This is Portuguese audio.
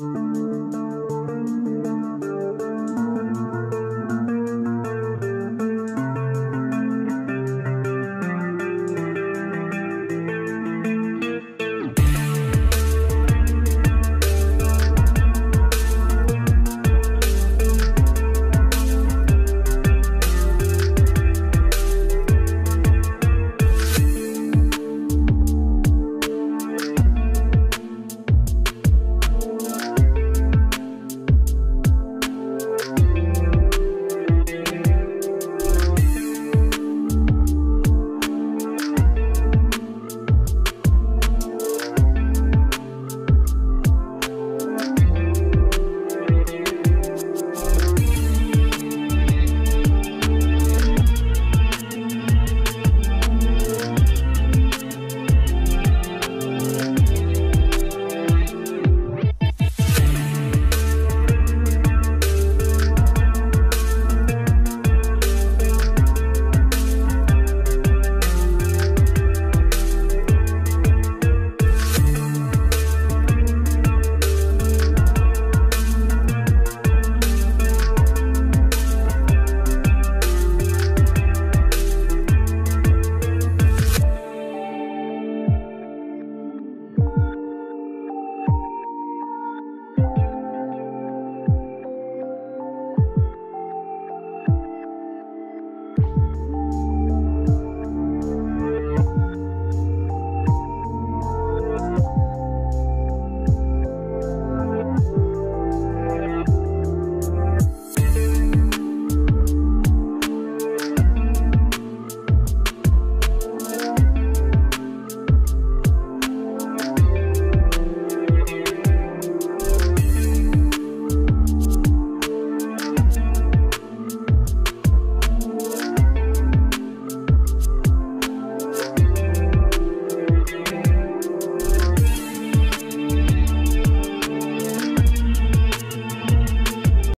Música